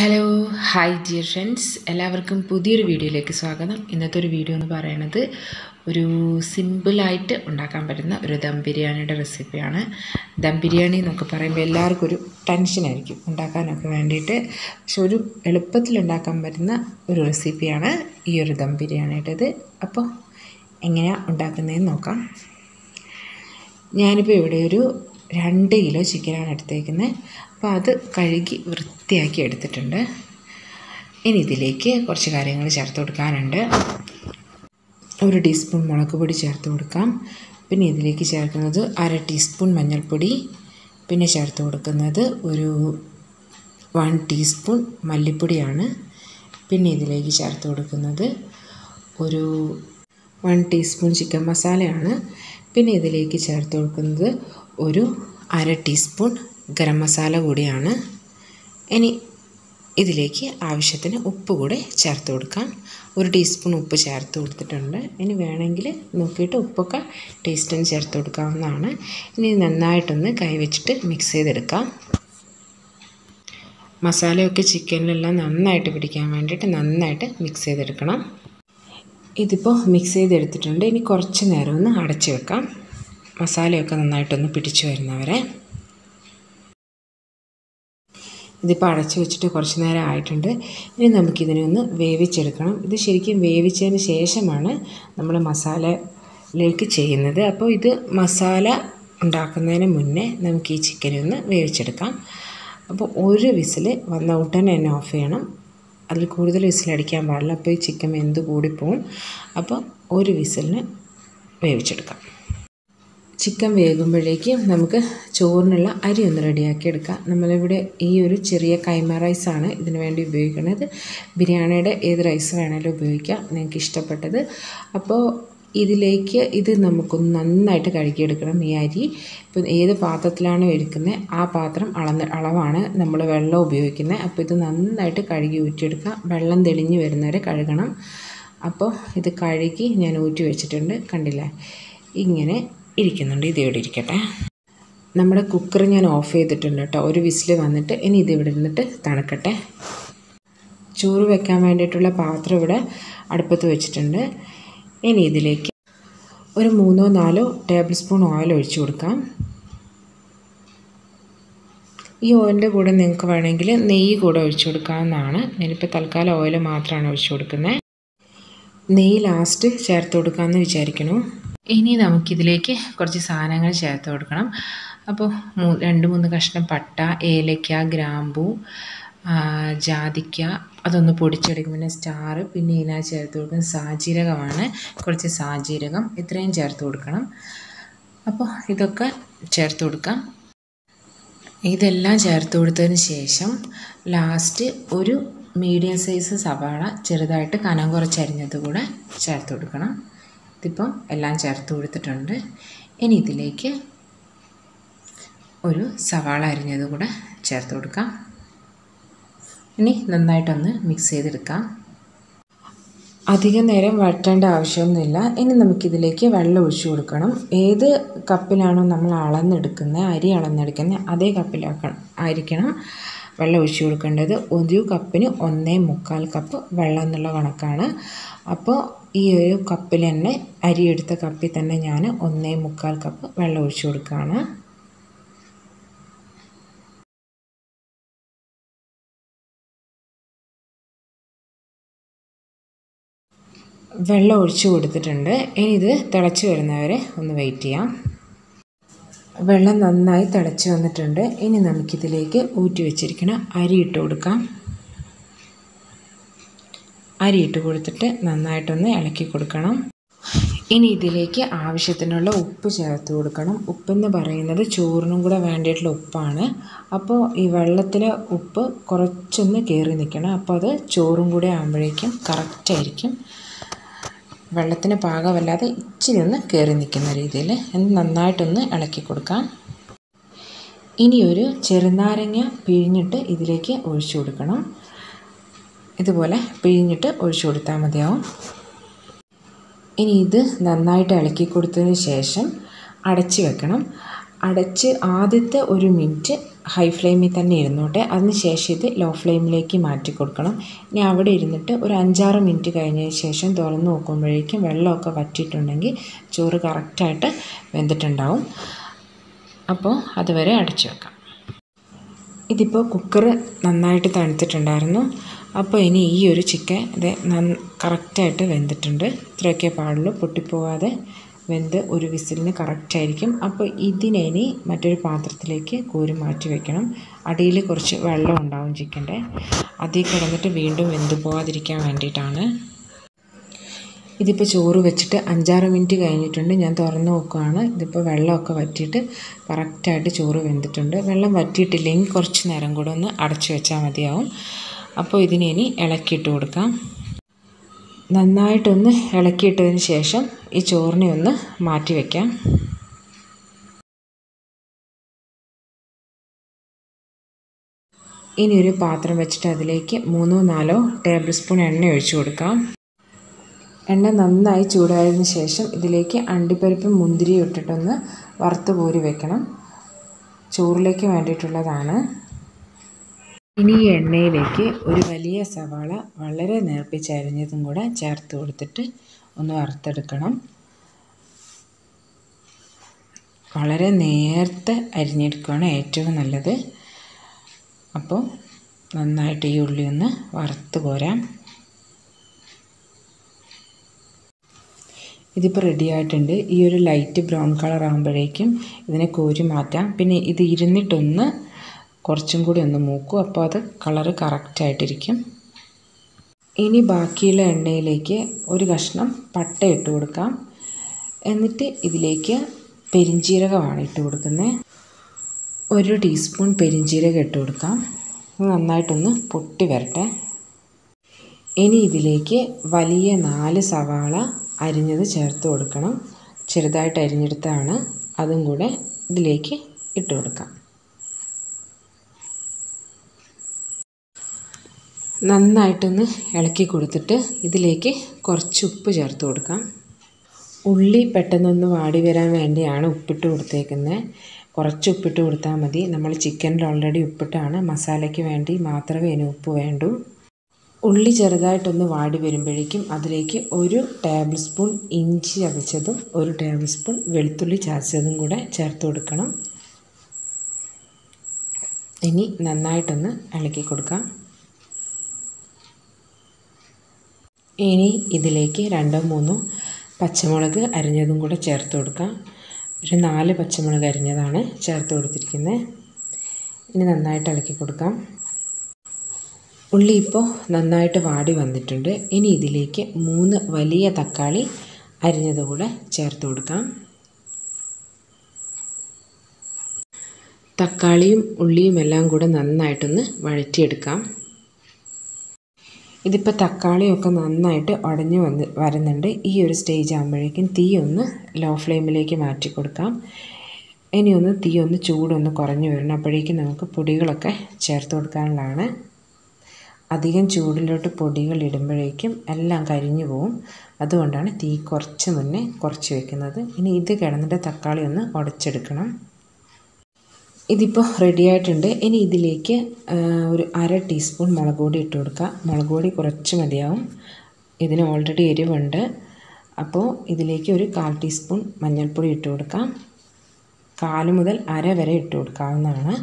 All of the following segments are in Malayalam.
ഹലോ ഹായ് ഡിയർ ഫ്രണ്ട്സ് എല്ലാവർക്കും പുതിയൊരു വീഡിയോയിലേക്ക് സ്വാഗതം. ഇന്നത്തെ ഒരു വീഡിയോ എന്ന് പറയുന്നത് ഒരു സിമ്പിളായിട്ട് ഉണ്ടാക്കാൻ പറ്റുന്ന ഒരു ദം ബിരിയാണിയുടെ റെസിപ്പിയാണ് ദം ബിരിയാണി എന്നൊക്കെ പറയുമ്പോൾ എല്ലാവർക്കും ഒരു ടെൻഷനായിരിക്കും ഉണ്ടാക്കാനൊക്കെ വേണ്ടിയിട്ട്. പക്ഷെ ഒരു എളുപ്പത്തിൽ ഉണ്ടാക്കാൻ പറ്റുന്ന ഒരു റെസിപ്പിയാണ് ഈ ഒരു ദം ബിരിയാണിയുടേത്. അപ്പോൾ എങ്ങനെയാണ് ഉണ്ടാക്കുന്നതെന്ന് നോക്കാം. ഞാനിപ്പോൾ ഇവിടെ ഒരു രണ്ട് കിലോ ചിക്കനാണ് എടുത്തേക്കുന്നത് അപ്പോൾ അത് കഴുകി വൃത്തിയാക്കി എടുത്തിട്ടുണ്ട്. ഇനി ഇതിലേക്ക് കുറച്ച് കാര്യങ്ങൾ ചേർത്ത് കൊടുക്കാനുണ്ട്. ഒരു ടീസ്പൂൺ മുളക് പൊടി ചേർത്ത് കൊടുക്കാം. പിന്നെ ഇതിലേക്ക് ചേർക്കുന്നത് അര ടീസ്പൂൺ മഞ്ഞൾപ്പൊടി. പിന്നെ ചേർത്ത് കൊടുക്കുന്നത് ഒരു വൺ ടീസ്പൂൺ മല്ലിപ്പൊടിയാണ്. പിന്നെ ഇതിലേക്ക് ചേർത്ത് കൊടുക്കുന്നത് ഒരു വൺ ടീസ്പൂൺ ചിക്കൻ മസാലയാണ്. പിന്നെ ഇതിലേക്ക് ചേർത്ത് കൊടുക്കുന്നത് ഒരു അര ടീസ്പൂൺ ഗരം മസാല കൂടിയാണ്. ഇനി ഇതിലേക്ക് ആവശ്യത്തിന് ഉപ്പ് കൂടെ ചേർത്ത് കൊടുക്കാം. ഒരു ടീസ്പൂൺ ഉപ്പ് ചേർത്ത് കൊടുത്തിട്ടുണ്ട്. ഇനി വേണമെങ്കിൽ നോക്കിയിട്ട് ഉപ്പൊക്കെ ടേസ്റ്റിന് ചേർത്ത് കൊടുക്കാവുന്നതാണ്. ഇനി നന്നായിട്ടൊന്ന് കൈവച്ചിട്ട് മിക്സ് ചെയ്തെടുക്കാം. മസാലയൊക്കെ ചിക്കനിലെല്ലാം നന്നായിട്ട് പിടിക്കാൻ വേണ്ടിയിട്ട് നന്നായിട്ട് മിക്സ് ചെയ്തെടുക്കണം. ഇതിപ്പോൾ മിക്സ് ചെയ്തെടുത്തിട്ടുണ്ട്. ഇനി കുറച്ച് നേരം ഒന്ന് അടച്ച് വെക്കാം. മസാലയൊക്കെ നന്നായിട്ടൊന്ന് പിടിച്ചു വരുന്നവരെ. ഇതിപ്പോൾ അടച്ചു വെച്ചിട്ട് കുറച്ച് നേരം ആയിട്ടുണ്ട്. ഇനി നമുക്കിതിനെ ഒന്ന് വേവിച്ചെടുക്കണം. ഇത് ശരിക്കും വേവിച്ചതിന് ശേഷമാണ് നമ്മൾ മസാലയിലേക്ക് ചെയ്യുന്നത്. അപ്പോൾ ഇത് മസാല ഉണ്ടാക്കുന്നതിന് മുന്നേ നമുക്ക് ഈ ചിക്കനെ ഒന്ന് വേവിച്ചെടുക്കാം. അപ്പോൾ ഒരു വിസിൽ വന്ന ഉടനെ തന്നെ ഓഫ് ചെയ്യണം. അതിൽ കൂടുതൽ വിസിലടിക്കാൻ പാടില്ല. അപ്പോൾ ഈ ചിക്കൻ എന്ത് കൂടിപ്പോവും. അപ്പോൾ ഒരു വിസിലിന് വേവിച്ചെടുക്കാം. ചിക്കൻ വേകുമ്പോഴേക്കും നമുക്ക് ചോറിനുള്ള അരി ഒന്ന് റെഡിയാക്കി എടുക്കാം. നമ്മളിവിടെ ഈ ഒരു ചെറിയ കൈമ റൈസാണ് ഇതിന് വേണ്ടി ഉപയോഗിക്കുന്നത്. ബിരിയാണിയുടെ ഏത് റൈസ് വേണമെങ്കിലും ഉപയോഗിക്കാം നിങ്ങൾക്ക് ഇഷ്ടപ്പെട്ടത്. അപ്പോൾ ഇതിലേക്ക് ഇത് നമുക്കൊന്ന് നന്നായിട്ട് കഴുകിയെടുക്കണം ഈ അരി. ഇപ്പം ഏത് പാത്രത്തിലാണോ എടുക്കുന്നത് ആ പാത്രം അളന്ന് അളവാണ് നമ്മൾ വെള്ളം ഉപയോഗിക്കുന്നത്. അപ്പോൾ ഇത് നന്നായിട്ട് കഴുകി ഊറ്റിയെടുക്കുക വെള്ളം തെളിഞ്ഞ് വരുന്നവരെ കഴുകണം. അപ്പോൾ ഇത് കഴുകി ഞാൻ ഊറ്റി വെച്ചിട്ടുണ്ട് കണ്ടില്ലേ? ഇങ്ങനെ ഇരിക്കുന്നുണ്ട്. ഇത് ഇവിടെ ഇരിക്കട്ടെ. നമ്മുടെ കുക്കർ ഞാൻ ഓഫ് ചെയ്തിട്ടുണ്ട് കേട്ടോ ഒരു വിസിൽ വന്നിട്ട് ഇനി ഇത് ഇവിടെ ഇരുന്നിട്ട് തണുക്കട്ടെ. ചോറ് വെക്കാൻ വേണ്ടിയിട്ടുള്ള പാത്രം ഇവിടെ അടുപ്പത്ത് വെച്ചിട്ടുണ്ട്. ഇനി ഇതിലേക്ക് ഒരു മൂന്നോ നാലോ ടേബിൾ സ്പൂൺ ഓയിൽ ഒഴിച്ചു കൊടുക്കാം. ഈ ഓയിലിന്റെ കൂടെ നിങ്ങൾക്ക് വേണമെങ്കിൽ നെയ്യ് കൂടെ ഒഴിച്ചു കൊടുക്കാവുന്നതാണ്. ഞാനിപ്പോൾ തൽക്കാലം ഓയിൽ മാത്രമാണ് ഒഴിച്ചു കൊടുക്കുന്നത് നെയ്യ് ലാസ്റ്റ് ചേർത്ത് കൊടുക്കാമെന്ന് വിചാരിക്കണു ഇനി നമുക്കിതിലേക്ക് കുറച്ച് സാധനങ്ങൾ ചേർത്ത് കൊടുക്കണം. അപ്പോൾ രണ്ട് മൂന്ന് കഷ്ണം പട്ട ഏലയ്ക്ക ഗ്രാമ്പു ജാതിക്ക അതൊന്ന് പൊടിച്ചെടുക്കും. പിന്നെ സ്റ്റാർ പിന്നെ ഇതിനകത്ത് ചേർത്ത് കൊടുക്കുന്ന സാജീരകമാണ്. കുറച്ച് സാജീരകം ഇത്രയും ചേർത്ത് കൊടുക്കണം. അപ്പോൾ ഇതൊക്കെ ചേർത്ത് കൊടുക്കാം. ഇതെല്ലാം ചേർത്ത് കൊടുത്തതിന് ശേഷം ലാസ്റ്റ് ഒരു മീഡിയം സൈസ് സവാള ചെറുതായിട്ട് കനം കുറച്ചരിഞ്ഞത് കൂടെ ചേർത്ത് കൊടുക്കണം. ഇതിപ്പം എല്ലാം ചേർത്ത് കൊടുത്തിട്ടുണ്ട്. ഇനി ഇതിലേക്ക് ഒരു സവാള അരിഞ്ഞത് കൂടെ ചേർത്ത് കൊടുക്കാം. ഇനി നന്നായിട്ടൊന്ന് മിക്സ് ചെയ്തെടുക്കാം. അധികം നേരം വഴറ്റേണ്ട ആവശ്യമൊന്നുമില്ല. ഇനി നമുക്കിതിലേക്ക് വെള്ളം ഒഴിച്ചു കൊടുക്കണം. ഏത് കപ്പിലാണോ നമ്മൾ അളന്നെടുക്കുന്നത് അരി അളന്നെടുക്കുന്നത് അതേ കപ്പിലാക്കണം ആയിരിക്കണം. വെള്ളം ഒഴിച്ചു കൊടുക്കേണ്ടത് ഒരു കപ്പിന് ഒന്നേ മുക്കാൽ കപ്പ് വെള്ളം എന്നുള്ള കണക്കാണ്. അപ്പോൾ ഈ ഒരു കപ്പിൽ തന്നെ അരി എടുത്ത കപ്പിൽ തന്നെ ഞാൻ ഒന്നേ മുക്കാൽ കപ്പ് വെള്ളം ഒഴിച്ചു കൊടുക്കുകയാണ്. വെള്ളം ഒഴിച്ചു കൊടുത്തിട്ടുണ്ട്. ഇനി ഇത് തിളച്ച് വരുന്നവരെ ഒന്ന് വെയിറ്റ് ചെയ്യാം. വെള്ളം നന്നായി തിളച്ച് വന്നിട്ടുണ്ട്. ഇനി നമുക്കിതിലേക്ക് ഊറ്റി വെച്ചിരിക്കുന്ന അരി ഇട്ട് കൊടുക്കാം. അരി ഇട്ട് കൊടുത്തിട്ട് നന്നായിട്ടൊന്ന് ഇളക്കി കൊടുക്കണം. ഇനി ഇതിലേക്ക് ആവശ്യത്തിനുള്ള ഉപ്പ് ചേർത്ത് കൊടുക്കണം. ഉപ്പെന്ന് പറയുന്നത് ചോറിനും കൂടെ വേണ്ടിയിട്ടുള്ള ഉപ്പാണ്. അപ്പോൾ ഈ വെള്ളത്തിലെ ഉപ്പ് കുറച്ചൊന്ന് കയറി നിൽക്കണം. അപ്പോൾ അത് ചോറും കൂടെ ആകുമ്പോഴേക്കും കറക്റ്റായിരിക്കും വെള്ളത്തിന് പാകമല്ലാതെ ഇച്ചിരി ഒന്ന് കയറി നിൽക്കുന്ന രീതിയിൽ നന്നായിട്ടൊന്ന് ഇളക്കി കൊടുക്കാം. ഇനിയൊരു ചെറുനാരങ്ങ പിഴിഞ്ഞിട്ട് ഇതിലേക്ക് ഒഴിച്ചു കൊടുക്കണം. ഇതുപോലെ പിഴിഞ്ഞിട്ട് ഒഴിച്ചു കൊടുത്താൽ മതിയാവും. ഇനി ഇത് നന്നായിട്ട് ഇളക്കി കൊടുത്തതിന് ശേഷം അടച്ച് വെക്കണം. അടച്ച് ആദ്യത്തെ ഒരു മിനിറ്റ് ഹൈ ഫ്ലെയിമിൽ തന്നെ ഇരുന്നോട്ടെ. അതിന് ശേഷം ഇത് ലോ ഫ്ലെയിമിലേക്ക് മാറ്റി കൊടുക്കണം. ഇനി അവിടെ ഇരുന്നിട്ട് ഒരു അഞ്ചാറ് മിനിറ്റ് കഴിഞ്ഞതിന് ശേഷം തുറന്ന് നോക്കുമ്പോഴേക്കും വെള്ളമൊക്കെ വറ്റിയിട്ടുണ്ടെങ്കിൽ ചോറ് കറക്റ്റായിട്ട് വെന്തിട്ടുണ്ടാവും. അപ്പോൾ അതുവരെ അടച്ചു വെക്കാം. ഇതിപ്പോൾ കുക്കർ നന്നായിട്ട് തണുത്തിട്ടുണ്ടായിരുന്നു. അപ്പോൾ ഇനി ഈ ഒരു ചിക്കൻ ഇത് നന്ന കറക്റ്റായിട്ട് വെന്തിട്ടുണ്ട്. ഇത്രയൊക്കെ പാടുള്ളൂ. പൊട്ടിപ്പോകാതെ വെന്ത് ഒരു വിസിലിന് കറക്റ്റായിരിക്കും അപ്പോൾ ഇതിനെ ഇനി മറ്റൊരു പാത്രത്തിലേക്ക് കോരി മാറ്റി വെക്കണം. അടിയിൽ കുറച്ച് വെള്ളം ഉണ്ടാവും ചിക്കന്റെ. അതിൽ കിടന്നിട്ട് വീണ്ടും വെന്ത് പോകാതിരിക്കാൻ വേണ്ടിയിട്ടാണ്. ഇതിപ്പോൾ ചോറ് വെച്ചിട്ട് അഞ്ചാറ് മിനിറ്റ് കഴിഞ്ഞിട്ടുണ്ട്. ഞാൻ തുറന്ന് നോക്കുകയാണ് ഇതിപ്പോൾ വെള്ളമൊക്കെ വറ്റിയിട്ട് കറക്റ്റായിട്ട് ചോറ് വെന്തിട്ടുണ്ട്. വെള്ളം വറ്റിയിട്ടില്ലെങ്കിൽ കുറച്ച് നേരം കൂടെ ഒന്ന് അടച്ചു വെച്ചാൽ മതിയാവും. അപ്പോൾ ഇതിനെ ഇനി ഇളക്കിയിട്ട് കൊടുക്കാം. നന്നായിട്ടൊന്ന് ഇളക്കിയിട്ടതിന് ശേഷം ഈ ചോറിനെ ഒന്ന് മാറ്റി വയ്ക്കാം ഇനി ഒരു പാത്രം വെച്ചിട്ട് അതിലേക്ക് മൂന്നോ നാലോ ടേബിൾ സ്പൂൺ എണ്ണ ഒഴിച്ചു കൊടുക്കാം. എണ്ണ നന്നായി ചൂടായതിനു ശേഷം ഇതിലേക്ക് അണ്ടിപ്പരിപ്പും മുന്തിരിയും ഇട്ടിട്ടൊന്ന് വറുത്ത് കോരി വെക്കണം. ചോറിലേക്ക് വേണ്ടിയിട്ടുള്ളതാണ്. ഇനി ഈ എണ്ണയിലേക്ക് ഒരു വലിയ സവാള വളരെ നേർപ്പിച്ചരിഞ്ഞതും കൂടെ ചേർത്ത് കൊടുത്തിട്ട് ഒന്ന് വറുത്തെടുക്കണം. വളരെ നേർത്ത് അരിഞ്ഞെടുക്കുകയാണ് ഏറ്റവും നല്ലത്. അപ്പോൾ നന്നായിട്ട് ഈ ഉള്ളി ഒന്ന് വറുത്ത് കോരാം. ഇതിപ്പോൾ റെഡി ആയിട്ടുണ്ട്. ഈ ഒരു ലൈറ്റ് ബ്രൗൺ കളർ ആകുമ്പോഴേക്കും ഇതിനെ കോരി മാറ്റാം. പിന്നെ ഇത് ഇരുന്നിട്ടൊന്ന് കുറച്ചും കൂടി ഒന്ന് മൂക്കും. അപ്പോൾ അത് കളറ് കറക്റ്റായിട്ടിരിക്കും ഇനി ബാക്കിയുള്ള എണ്ണയിലേക്ക് ഒരു കഷ്ണം പട്ട ഇട്ട് കൊടുക്കാം. എന്നിട്ട് ഇതിലേക്ക് പെരിഞ്ജീരകമാണ് ഇട്ട് കൊടുക്കുന്നത് ഒരു ടീസ്പൂൺ പെരിഞ്ജീരകം ഇട്ട് കൊടുക്കാം. നന്നായിട്ടൊന്ന് പൊട്ടി വരട്ടെ. ഇനി ഇതിലേക്ക് വലിയ നാല് സവാള അരിഞ്ഞത് ചേർത്ത് കൊടുക്കണം. ചെറുതായിട്ട് അരിഞ്ഞെടുത്താണ് അതും കൂടെ ഇതിലേക്ക് ഇട്ട് കൊടുക്കാം. നന്നായിട്ടൊന്ന് ഇളക്കി കൊടുത്തിട്ട് ഇതിലേക്ക് കുറച്ച് ഉപ്പ് ചേർത്ത് കൊടുക്കാം. ഉള്ളി പെട്ടെന്നൊന്ന് വാടി വരാൻ വേണ്ടിയാണ് ഉപ്പിട്ട് കൊടുത്തേക്കുന്നത്. കുറച്ച് ഉപ്പിട്ട് കൊടുത്താൽ മതി. നമ്മൾ ചിക്കനിൽ ഓൾറെഡി ഉപ്പിട്ടാണ്. മസാലയ്ക്ക് വേണ്ടി മാത്രമേ ഇനി ഉപ്പ് വേണ്ടൂ. ഉള്ളി ചെറുതായിട്ടൊന്ന് വാടി വരുമ്പോഴേക്കും അതിലേക്ക് ഒരു ടേബിൾ സ്പൂൺ ഇഞ്ചി ചതച്ചതും ഒരു ടേബിൾ സ്പൂൺ വെളുത്തുള്ളി ചതച്ചതും കൂടെ ചേർത്ത് കൊടുക്കണം. ഇനി നന്നായിട്ടൊന്ന് ഇളക്കി കൊടുക്കാം. ഇനി ഇതിലേക്ക് രണ്ടോ മൂന്നോ പച്ചമുളക് അരിഞ്ഞതും കൂടെ ചേർത്ത് കൊടുക്കാം. ഒരു നാല് പച്ചമുളക് അരിഞ്ഞതാണ് ചേർത്ത് കൊടുത്തിരിക്കുന്നത്. ഇനി നന്നായിട്ട് ഇളക്കി കൊടുക്കാം. ഉള്ളി ഇപ്പോൾ നന്നായിട്ട് വാടി വന്നിട്ടുണ്ട്. ഇനി ഇതിലേക്ക് മൂന്ന് വലിയ തക്കാളി അരിഞ്ഞത് കൂടെ ചേർത്ത് കൊടുക്കാം. തക്കാളിയും ഉള്ളിയും എല്ലാം കൂടെ നന്നായിട്ടൊന്ന് വഴറ്റിയെടുക്കാം. ഇതിപ്പോൾ തക്കാളിയൊക്കെ നന്നായിട്ട് ഉടഞ്ഞു വന്ന് വരുന്നുണ്ട്. ഈ ഒരു സ്റ്റേജ് ആകുമ്പോഴേക്കും തീ ഒന്ന് ലോ ഫ്ലെയിമിലേക്ക് മാറ്റി കൊടുക്കാം. ഇനി ഒന്ന് തീ ഒന്ന് ചൂടൊന്ന് കുറഞ്ഞു വരണം. അപ്പോഴേക്കും നമുക്ക് പൊടികളൊക്കെ ചേർത്ത് കൊടുക്കാനുള്ളതാണ്. അധികം ചൂടിലോട്ട് പൊടികൾ ഇടുമ്പോഴേക്കും എല്ലാം കരിഞ്ഞു പോവും. അതുകൊണ്ടാണ് തീ കുറച്ച് മുന്നേ കുറച്ച് വെക്കുന്നത്. ഇനി ഇത് കിടന്നിട്ട് തക്കാളി ഒന്ന് ഉടച്ചെടുക്കണം. ഇതിപ്പോൾ റെഡി ആയിട്ടുണ്ട്. ഇനി ഇതിലേക്ക് ഒരു അര ടീസ്പൂൺ മുളക് പൊടി ഇട്ട് കൊടുക്കുക മുളക് പൊടി കുറച്ച് മതിയാവും. ഇതിന് ഓൾറെഡി എരിവുണ്ട്. അപ്പോൾ ഇതിലേക്ക് ഒരു കാൽ ടീസ്പൂൺ മഞ്ഞൾപ്പൊടി ഇട്ട് കൊടുക്കാം. കാൽ മുതൽ അര വരെ ഇട്ട് കൊടുക്കാവുന്നതാണ്.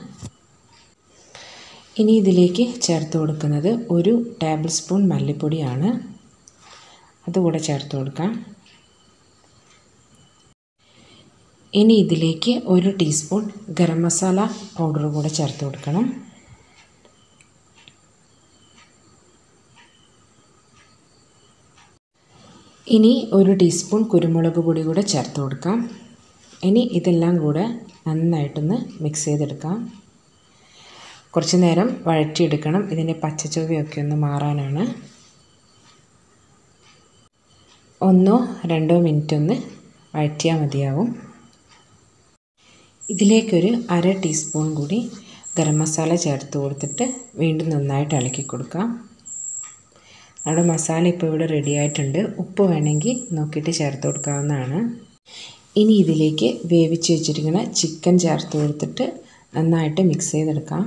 ഇനി ഇതിലേക്ക് ചേർത്ത് കൊടുക്കുന്നത് ഒരു ടേബിൾ സ്പൂൺ മല്ലിപ്പൊടിയാണ്. അതുകൂടെ ചേർത്ത് കൊടുക്കാം. ഇനി ഇതിലേക്ക് ഒരു ടീസ്പൂൺ ഗരം മസാല പൗഡർ കൂടെ ചേർത്ത് കൊടുക്കണം. ഇനി ഒരു ടീസ്പൂൺ കുരുമുളക് പൊടി കൂടെ ചേർത്ത് കൊടുക്കാം. ഇനി ഇതെല്ലാം കൂടെ നന്നായിട്ടൊന്ന് മിക്സ് ചെയ്തെടുക്കാം. കുറച്ച് നേരം വഴറ്റിയെടുക്കണം. ഇതിന്റെ പച്ചച്ചുവയൊക്കെ ഒന്ന് മാറാനാണ്. ഒന്നോ രണ്ടോ മിനിറ്റ് ഒന്ന് വഴറ്റിയാൽ മതിയാവും. ഇതിലേക്കൊരു അര ടീസ്പൂൺ കൂടി ഗരം മസാല ചേർത്ത് കൊടുത്തിട്ട് വീണ്ടും നന്നായിട്ട് ഇളക്കി കൊടുക്കാം. നമ്മുടെ മസാല ഇപ്പോൾ ഇവിടെ റെഡി ആയിട്ടുണ്ട്. ഉപ്പ് വേണമെങ്കിൽ നോക്കിയിട്ട് ചേർത്ത് കൊടുക്കാവുന്നതാണ്. ഇനി ഇതിലേക്ക് വേവിച്ച് വെച്ചിരിക്കുന്ന ചിക്കൻ ചേർത്ത് കൊടുത്തിട്ട് നന്നായിട്ട് മിക്സ് ചെയ്തെടുക്കാം.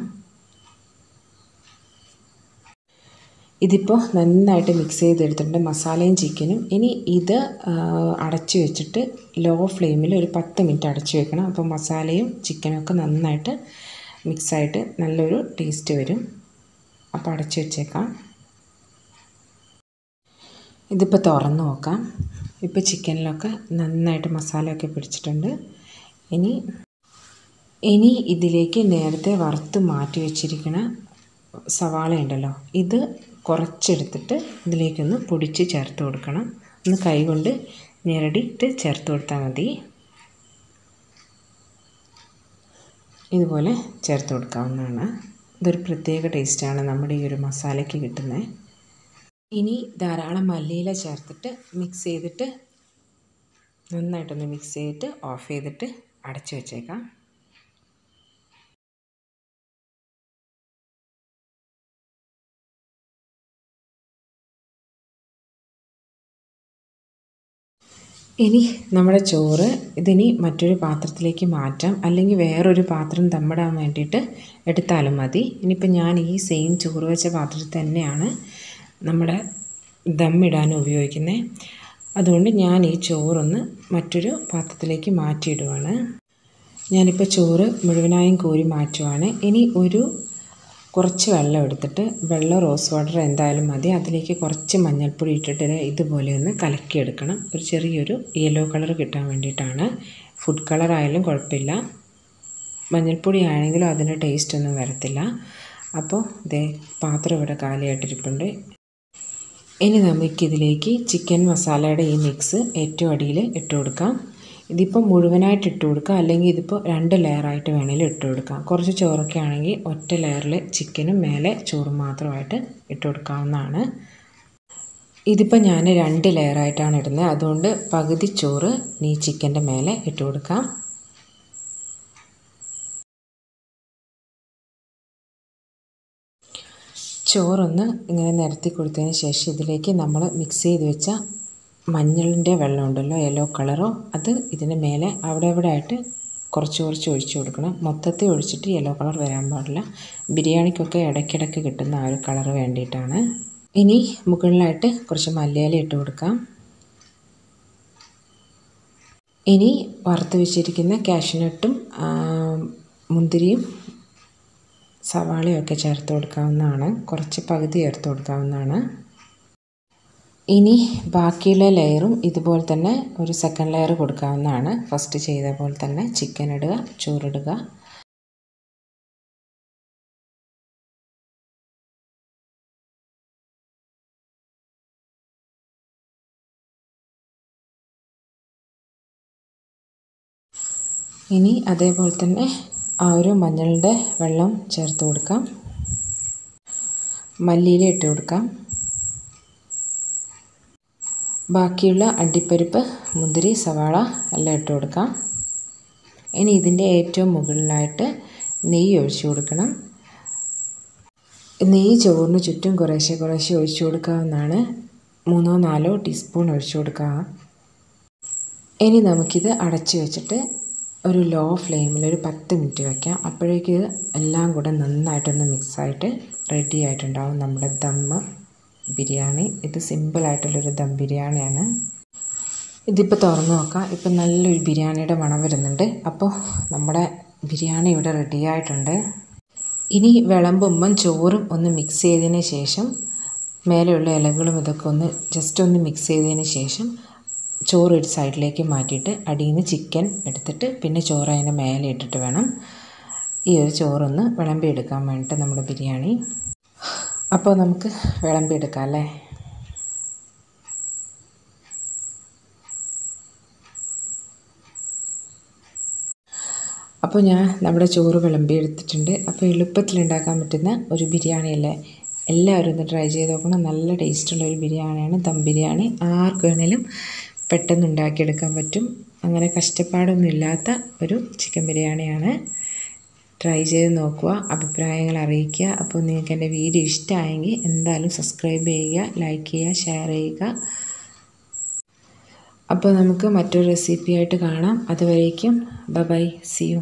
ഇതിപ്പോൾ നന്നായിട്ട് മിക്സ് ചെയ്തെടുത്തിട്ടുണ്ട് മസാലയും ചിക്കനും ഇനി ഇത് അടച്ചു വെച്ചിട്ട് ലോ ഫ്ലെയിമിൽ ഒരു പത്ത് മിനിറ്റ് അടച്ചു വെക്കണം. അപ്പോൾ മസാലയും ചിക്കനും ഒക്കെ നന്നായിട്ട് മിക്സായിട്ട് നല്ലൊരു ടേസ്റ്റ് വരും. അപ്പോൾ അടച്ചു വെച്ചേക്കാം. ഇതിപ്പോൾ തുറന്ന് നോക്കാം. ഇപ്പോൾ ചിക്കനിലൊക്കെ നന്നായിട്ട് മസാലയൊക്കെ പിടിച്ചിട്ടുണ്ട്. ഇനി ഇനി ഇതിലേക്ക് നേരത്തെ വറുത്ത് മാറ്റി വെച്ചിരിക്കുന്ന സവാള ഉണ്ടല്ലോ ഇത് കുറച്ചെടുത്തിട്ട് ഇതിലേക്കൊന്ന് പൊടിച്ച് ചേർത്ത് കൊടുക്കണം. ഒന്ന് കൈകൊണ്ട് ഞെരടിയിട്ട് ചേർത്ത് കൊടുത്താൽ മതി. ഇതുപോലെ ചേർത്ത് കൊടുക്കാവുന്നതാണ്. ഇതൊരു പ്രത്യേക ടേസ്റ്റാണ് നമ്മുടെ ഈ ഒരു മസാലയ്ക്ക് കിട്ടുന്നത്. ഇനി ധാരാളം മല്ലിയില ചേർത്തിട്ട് മിക്സ് ചെയ്തിട്ട് നന്നായിട്ടൊന്ന് മിക്സ് ചെയ്തിട്ട് ഓഫ് ചെയ്തിട്ട് അടച്ചു വെച്ചേക്കാം. ഇനി നമ്മുടെ ചോറ് ഇതിനി മറ്റൊരു പാത്രത്തിലേക്ക് മാറ്റാം. അല്ലെങ്കിൽ വേറൊരു പാത്രം തമ്മിടാൻ വേണ്ടിയിട്ട് എടുത്താലും മതി. ഇനിയിപ്പോൾ ഞാൻ ഈ സെയിം ചോറ് വെച്ച പാത്രത്തിൽ തന്നെയാണ് നമ്മുടെ ദമ്മിടാൻ ഉപയോഗിക്കുന്നത് അതുകൊണ്ട് ഞാൻ ഈ ചോറൊന്ന് മറ്റൊരു പാത്രത്തിലേക്ക് മാറ്റിയിടുവാണ്. ഞാനിപ്പോൾ ചോറ് മുഴുവനായും കോരി മാറ്റുവാണ്. ഇനി ഒരു കുറച്ച് വെള്ളം എടുത്തിട്ട് വെള്ളം റോസ് വാട്ടർ എന്തായാലും മതി. അതിലേക്ക് കുറച്ച് മഞ്ഞൾപ്പൊടി ഇട്ടിട്ട് ഇതുപോലെ ഒന്ന് കലക്കിയെടുക്കണം. ഒരു ചെറിയൊരു യെല്ലോ കളർ കിട്ടാൻ വേണ്ടിയിട്ടാണ്. ഫുഡ് കളർ ആയാലും കുഴപ്പമില്ല. മഞ്ഞൾപ്പൊടി ആണെങ്കിലും അതിന്റെ ടേസ്റ്റ് ഒന്നും വരത്തില്ല. അപ്പോൾ ഇതേ പാത്രം ഇവിടെ കാലിയായിട്ടിരിപ്പുണ്ട്. ഇനി നമുക്കിതിലേക്ക് ചിക്കൻ മസാലയുടെ ഈ മിക്സ് ഏറ്റവും അടിയിൽ ഇട്ട് കൊടുക്കാം ഇതിപ്പോൾ മുഴുവനായിട്ട് ഇട്ട് കൊടുക്കുക അല്ലെങ്കിൽ ഇതിപ്പോൾ രണ്ട് ലെയറായിട്ട് വേണമെങ്കിൽ ഇട്ട് കൊടുക്കാം. കുറച്ച് ചോറൊക്കെ ആണെങ്കിൽ ഒറ്റ ലെയറിൽ ചിക്കനും മേലെ ചോറും മാത്രമായിട്ട് ഇട്ട് കൊടുക്കാവുന്നതാണ്. ഇതിപ്പോൾ ഞാൻ രണ്ട് ലെയറായിട്ടാണ് ഇടുന്നത്. അതുകൊണ്ട് പകുതി ചോറ് നീ ചിക്കന്റെ മേലെ ഇട്ട് കൊടുക്കാം. ചോറൊന്ന് ഇങ്ങനെ നിരത്തി കൊടുത്തതിന് ശേഷം ഇതിലേക്ക് നമ്മൾ മിക്സ് ചെയ്ത് വെച്ച മഞ്ഞളിന്റെ വെള്ളം ഉണ്ടല്ലോ യെല്ലോ കളറോ അത് ഇതിന് മേലെ അവിടെ അവിടെ ആയിട്ട് കുറച്ച് കുറച്ച് ഒഴിച്ചു കൊടുക്കണം. മൊത്തത്തിൽ ഒഴിച്ചിട്ട് യെല്ലോ കളർ വരാൻ പാടില്ല. ബിരിയാണിക്കൊക്കെ ഇടയ്ക്കിടയ്ക്ക് കിട്ടുന്ന ആ ഒരു കളർ വേണ്ടിയിട്ടാണ്. ഇനി മുകളിലായിട്ട് കുറച്ച് മല്ലിയില ഇട്ട് കൊടുക്കാം. ഇനി വറുത്ത് വെച്ചിരിക്കുന്ന കാഷ്നട്ടും മുന്തിരിയും സവാളയൊക്കെ ചേർത്ത് കൊടുക്കാവുന്നതാണ്. കുറച്ച് പകുതി ചേർത്ത് കൊടുക്കാവുന്നതാണ്. ഇനി ബാക്കിയുള്ള ലെയറും ഇതുപോലെ തന്നെ ഒരു സെക്കൻഡ് ലെയർ കൊടുക്കാവുന്നതാണ്. ഫസ്റ്റ് ചെയ്ത പോലെ തന്നെ ചിക്കൻ ഇടുക ചോറിടുക ഇനി അതേപോലെ തന്നെ ആ ഒരു മഞ്ഞളുടെ വെള്ളം ചേർത്ത് കൊടുക്കാം. മല്ലിയില ഇട്ട് കൊടുക്കാം. ബാക്കിയുള്ള അണ്ടിപ്പരിപ്പ് മുന്തിരി സവാള എല്ലാം ഇട്ട് കൊടുക്കാം. ഇനി ഇതിന്റെ ഏറ്റവും മുകളിലായിട്ട് നെയ്യ് ഒഴിച്ചു കൊടുക്കണം. നെയ്യ് ചോറിന് ചുറ്റും കുറേശ്ശെ കുറേശ്ശെ ഒഴിച്ചു കൊടുക്കാവുന്നതാണ്. മൂന്നോ നാലോ ടീസ്പൂൺ ഒഴിച്ചു കൊടുക്കാം. ഇനി നമുക്കിത് അടച്ചു വെച്ചിട്ട് ഒരു ലോ ഫ്ലെയിമിൽ ഒരു പത്ത് മിനിറ്റ് വയ്ക്കാം അപ്പോഴേക്ക് എല്ലാം കൂടെ നന്നായിട്ടൊന്ന് മിക്സായിട്ട് റെഡി ആയിട്ടുണ്ടാവും നമ്മുടെ ദമ്മ്. ബിരിയാണി. ഇത് സിമ്പിളായിട്ടുള്ളൊരു ദം ബിരിയാണിയാണ്. ഇതിപ്പോൾ തുറന്നു നോക്കാം. ഇപ്പം നല്ലൊരു ബിരിയാണിയുടെ മണം വരുന്നുണ്ട്. അപ്പോൾ നമ്മുടെ ബിരിയാണി ഇവിടെ റെഡിയായിട്ടുണ്ട് ഇനി വിളമ്പുമ്പം ചോറും ഒന്ന് മിക്സ് ചെയ്തതിന് ശേഷം മേലെയുള്ള ഇലകളും ഇതൊക്കെ ഒന്ന് ജസ്റ്റ് ഒന്ന് മിക്സ് ചെയ്തതിന് ശേഷം ചോറ് ഒരു സൈഡിലേക്ക് മാറ്റിയിട്ട് അടിയിൽ നിന്ന് ചിക്കൻ എടുത്തിട്ട് പിന്നെ ചോറ് അതിന്റെ മേലെ ഇട്ടിട്ട് വേണം ഈ ഒരു ചോറൊന്ന് വിളമ്പിയെടുക്കാൻ വേണ്ടിയിട്ട് നമ്മുടെ ബിരിയാണി. അപ്പോൾ നമുക്ക് വിളമ്പിയെടുക്കാം അല്ലേ? അപ്പോൾ ഞാൻ നമ്മുടെ ചോറ് വിളമ്പി എടുത്തിട്ടുണ്ട് അപ്പോൾ എളുപ്പത്തിൽ ഉണ്ടാക്കാൻ പറ്റുന്ന ഒരു ബിരിയാണി അല്ലേ എല്ലാവരും ഒന്ന് ട്രൈ ചെയ്ത് നോക്കണം. നല്ല ടേസ്റ്റുള്ള ഒരു ബിരിയാണിയാണ്. ദം ബിരിയാണി ആർക്ക് വേണേലും പെട്ടെന്ന് ഉണ്ടാക്കിയെടുക്കാൻ പറ്റും. അങ്ങനെ കഷ്ടപ്പാടൊന്നും ഇല്ലാത്ത ഒരു ചിക്കൻ ബിരിയാണിയാണ്. ട്രൈ ചെയ്ത് നോക്കുക അഭിപ്രായങ്ങൾ അറിയിക്കുക. അപ്പോൾ നിങ്ങൾക്ക് എന്റെ വീഡിയോ ഇഷ്ടമായെങ്കിൽ എന്തായാലും സബ്സ്ക്രൈബ് ചെയ്യുക ലൈക്ക് ചെയ്യുക ഷെയർ ചെയ്യുക. അപ്പോൾ നമുക്ക് മറ്റൊരു റെസിപ്പിയായിട്ട് കാണാം. അതുവരേക്കും ബൈ സി യു